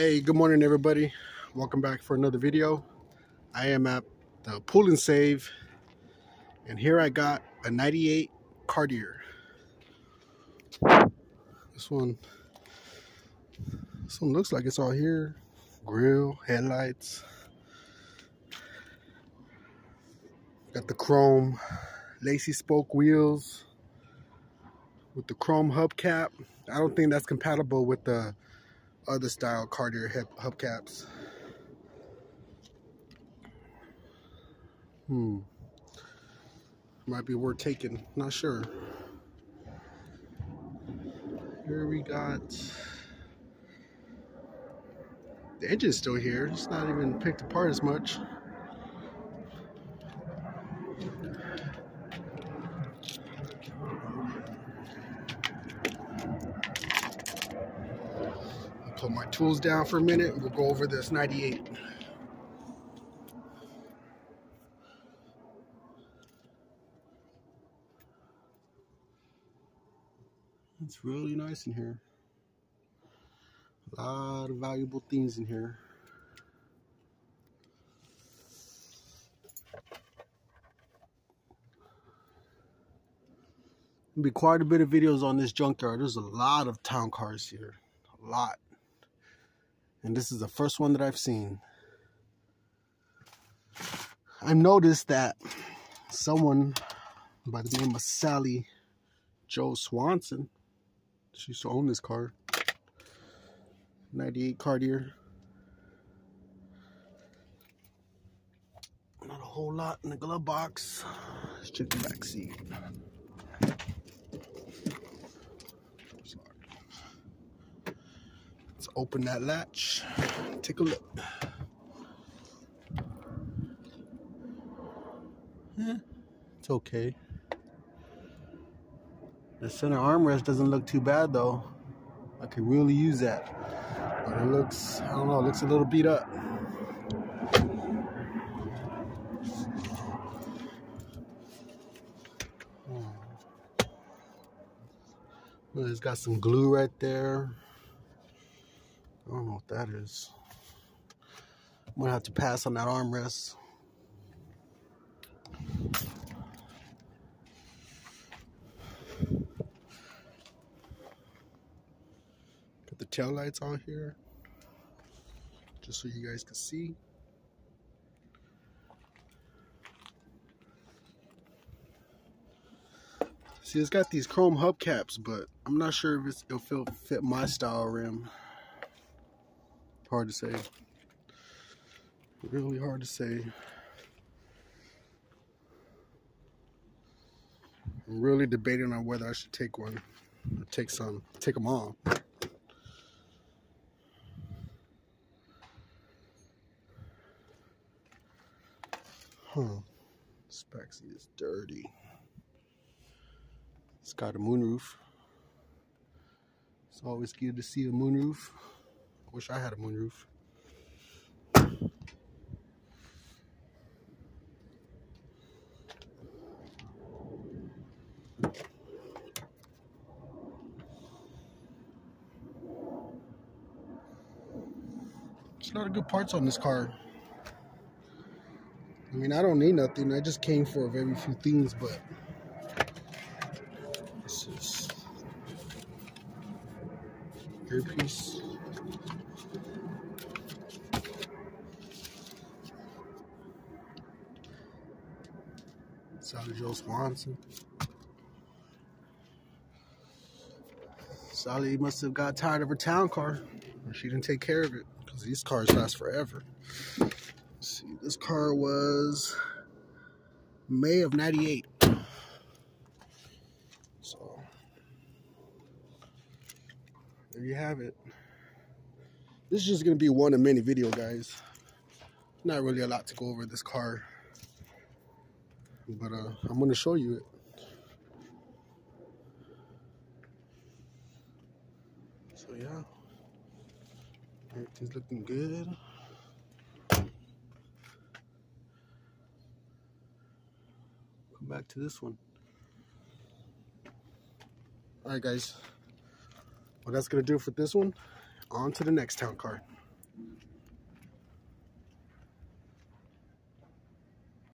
Hey, good morning everybody. Welcome back for another video. I am at the Pull and Save and here I got a 98 Cartier. This one this one looks like it's all here. Grill, headlights. Got the chrome lacy spoke wheels with the chrome hubcap. I don't think that's compatible with the other style Cartier hubcaps. Hmm. Might be worth taking. Not sure. Here we got the engine's still here. It's not even picked apart as much. Put my tools down for a minute we'll go over this 98. It's really nice in here. A lot of valuable things in here. Be quite a bit of videos on this junkyard. There's a lot of town cars here. A lot. And this is the first one that I've seen. I've noticed that someone by the name of Sally Joe Swanson, she used to own this car, 98 Cartier. Not a whole lot in the glove box. Let's check the back seat. Open that latch, take a look. Yeah, it's okay. The center armrest doesn't look too bad though. I could really use that. But it looks, I don't know, it looks a little beat up. Hmm. Well, it's got some glue right there. I don't know what that is. I'm gonna have to pass on that armrest. Got the tail lights on here, just so you guys can see. See, it's got these chrome hubcaps, but I'm not sure if it'll fit my style rim. Hard to say. Really hard to say. I'm really debating on whether I should take one or take some, take them all. Huh. This is dirty. It's got a moonroof. It's always good to see a moonroof. Wish I had a moonroof. There's a lot of good parts on this car. I mean, I don't need nothing. I just came for a very few things, but this is earpiece. Sally Joe Swanson. Sally must have got tired of her town car, or she didn't take care of it, because these cars last forever. Let's see, this car was May of 98. So, there you have it. This is just going to be one of many video, guys. Not really a lot to go over this car but uh, I'm gonna show you it. So yeah, everything's looking good. Come back to this one. All right, guys. Well, that's gonna do it for this one. On to the next town car.